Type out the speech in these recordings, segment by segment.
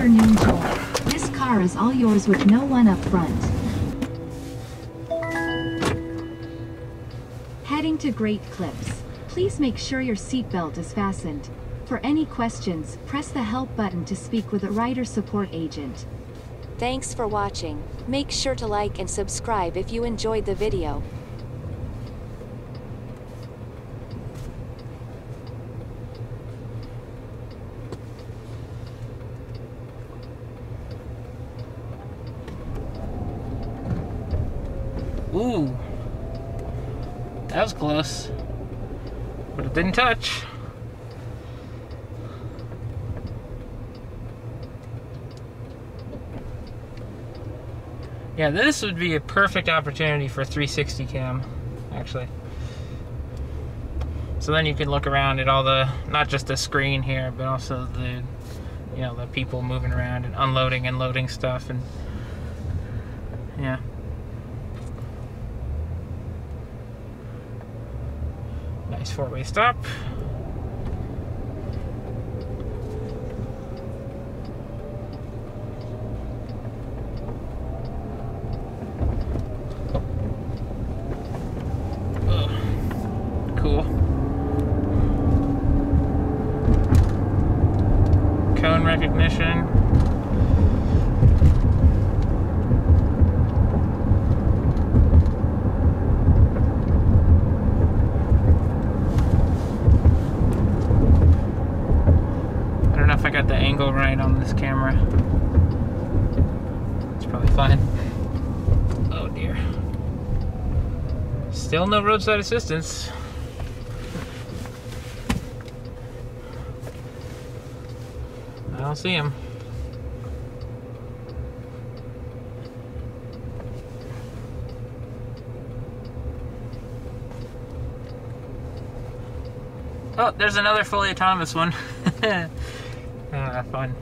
Afternoon. This car is all yours with no one up front. Heading to Great Clips. Please make sure your seatbelt is fastened. For any questions, press the help button to speak with a rider support agent. Thanks for watching. Make sure to like and subscribe if you enjoyed the video. Ooh. That was close. But it didn't touch. Yeah, this would be a perfect opportunity for 360 cam, actually. So then you can look around at all the, not just the screen here, but also the, you know, the people moving around and unloading and loading stuff and, yeah. Nice four-way stop. Recognition. I don't know if I got the angle right on this camera. It's probably fine. Oh dear. Still no roadside assistance. I don't see him. Oh, there's another fully autonomous one. ah, fun.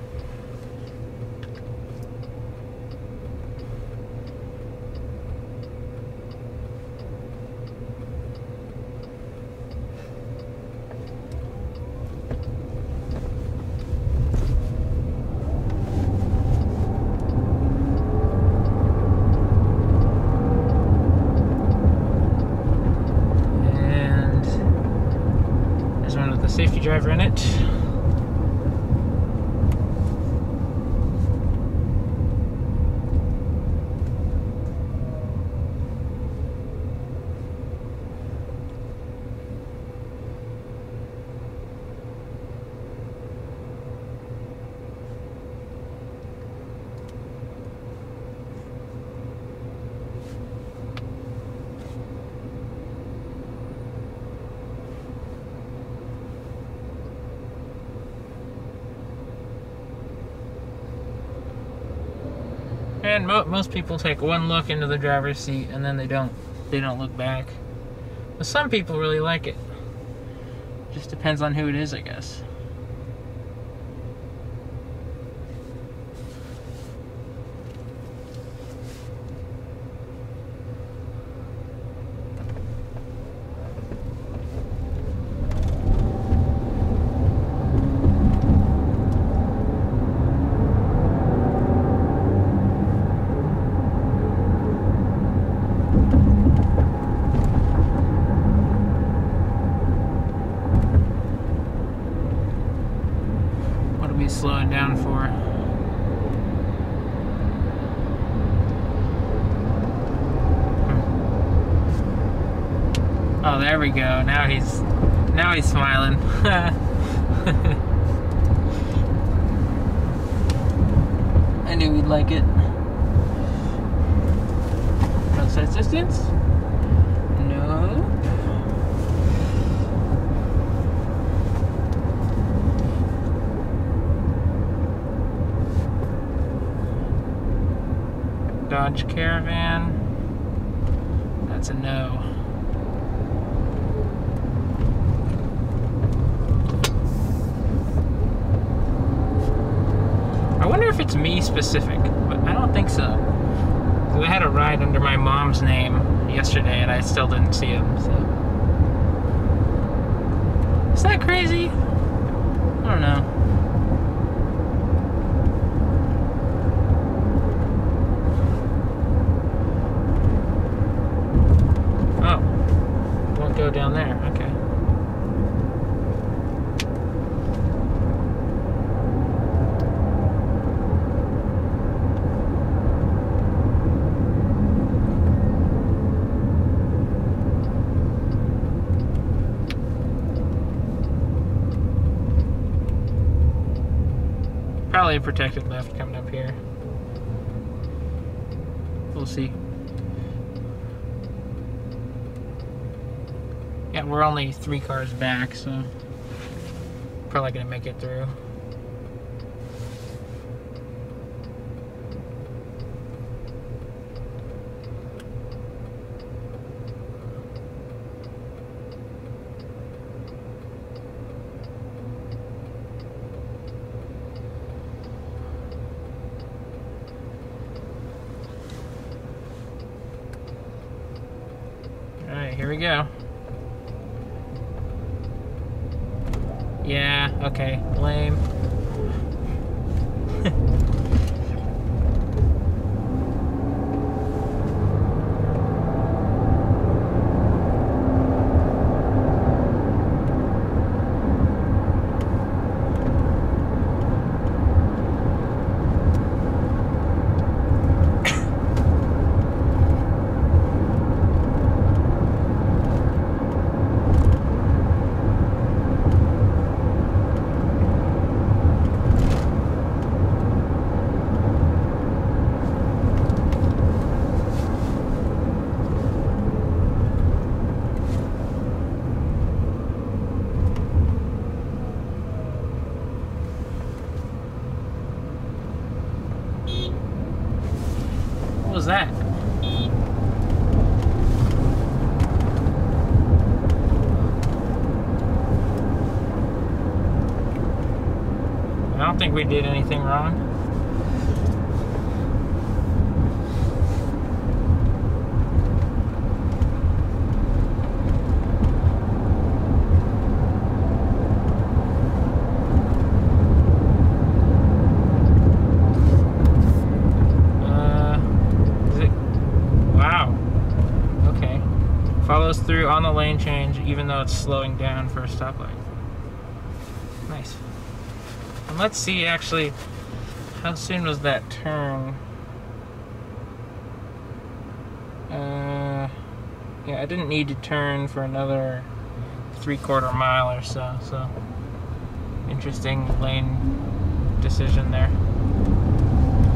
And there's one with the driver in it. Mo- most people take one look into the driver's seat and then they don't they don't look back. But some people really like it. Just depends on who it is, I guess. What are we slowing down for? Hmm. Oh, there we go. Now he's now he's smiling. I knew he'd like it. Roadside assistance? No. Dodge Caravan. That's a no. Wonder if it's me specific, but I don't think so. I had a ride under my mom's name yesterday and I still didn't see him, so. Is that crazy? I don't know. Probably protected left coming up here. We'll see. Yeah, we're only three cars back, so probably gonna make it through. Alright, here we go. Yeah, okay, lame. What was that? I don't think we did anything wrong. Uh, it? Wow. Okay. Follows through on the lane change, even though it's slowing down for a stoplight. Nice. And let's see, actually, how soon was that turn? Uh, yeah, I didn't need to turn for another three quarter mile or so. So, interesting lane decision there.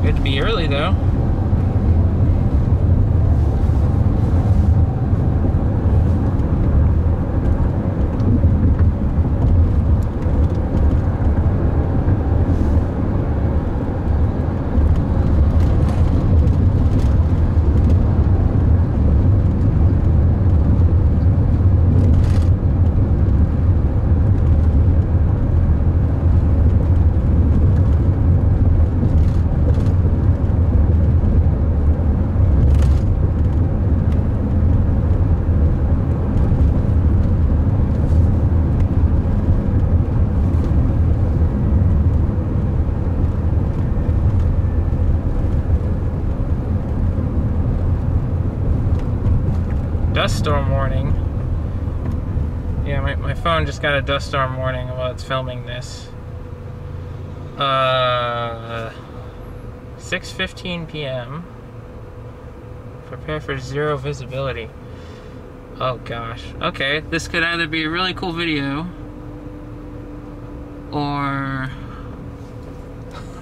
Good to be early though. Dust storm warning. Yeah, my, my phone just got a dust storm warning while it's filming this. Uh, 6:15 p.m. Prepare for zero visibility. Oh gosh. Okay, this could either be a really cool video or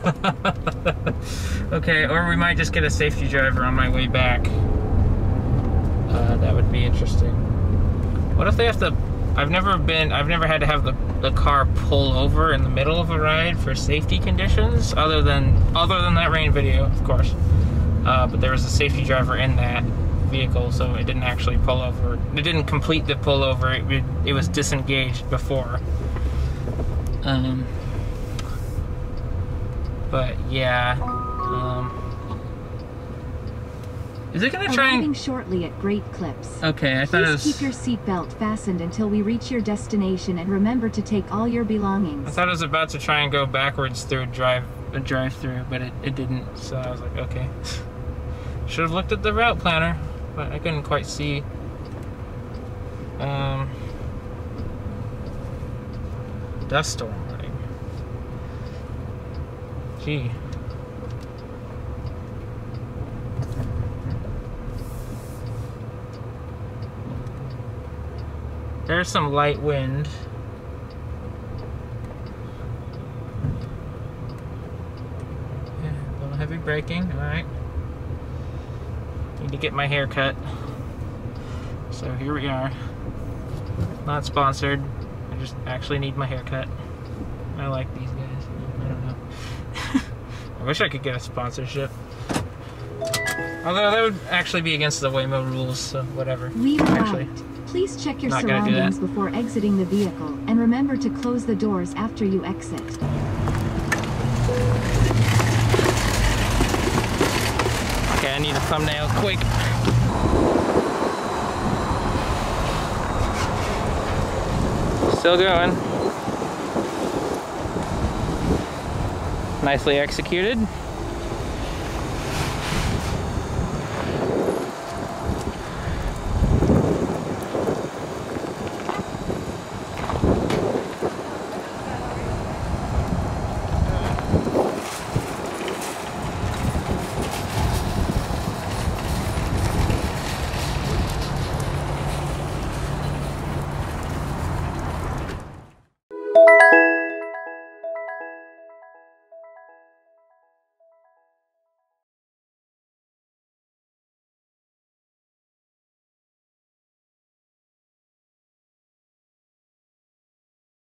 okay, or we might just get a safety driver on my way back. That would be interesting. What if they have to? I've never been. I've never had to have the, the car pull over in the middle of a ride for safety conditions, other than other than that rain video, of course. Uh, but there was a safety driver in that vehicle, so it didn't actually pull over. It didn't complete the pullover. It, it, it was disengaged before. Um. But yeah. Um. Is it gonna try Arriving shortly at Great Clips. Okay, I thought it Please was. keep your seatbelt fastened until we reach your destination and remember to take all your belongings. I thought it was about to try and go backwards through a drive a drive through, but it, it didn't. So I was like, okay. Should have looked at the route planner, but I couldn't quite see. Um, dust storm warning. Gee. There's some light wind. Yeah, a little heavy braking. All right. Need to get my hair cut. So here we are. Not sponsored. I just actually need my hair cut. I like these guys. I don't know. I wish I could get a sponsorship. Although that would actually be against the Waymo rules, so whatever. We've Actually. Please check your not gonna do that. surroundings before exiting the vehicle, and remember to close the doors after you exit. Okay, I need a thumbnail quick. Still going. Nicely executed.